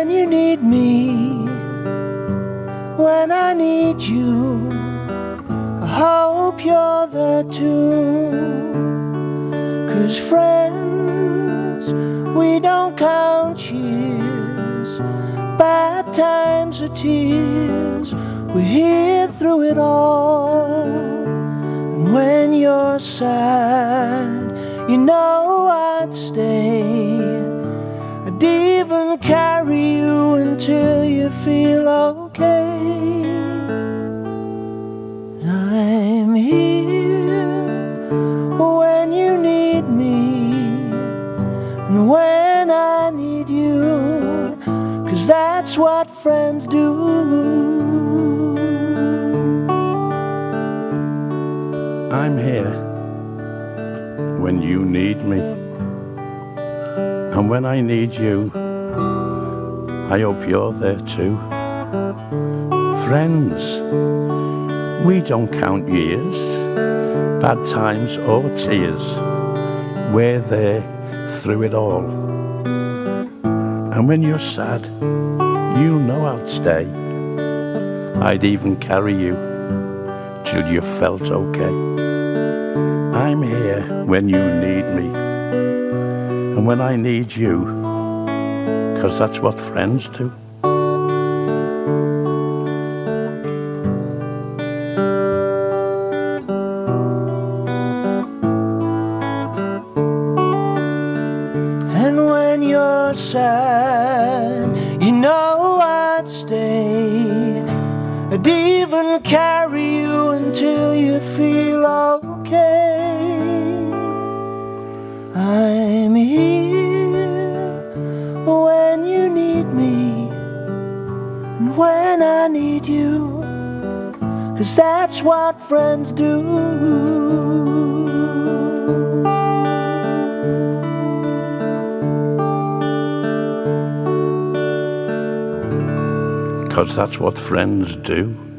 when you need me, when I need you. I hope you're there too. Cause friends, we don't count years, bad times or tears. We're here through it all. And when you're sad, you know I'd stay. I'd even carry until you feel okay. I'm here when you need me and when I need you, cause that's what friends do. I'm here when you need me. And when I need you, I hope you're there too. Friends, we don't count years, bad times or tears. We're there through it all. And when you're sad, you know I'd stay. I'd even carry you till you felt okay. I'm here when you need me, and when I need you, cause that's what friends do. And when you're sad, you know I'd stay. I'd even carry you until you feel okay. I'm when I need you. Cause that's what friends do. Cause that's what friends do.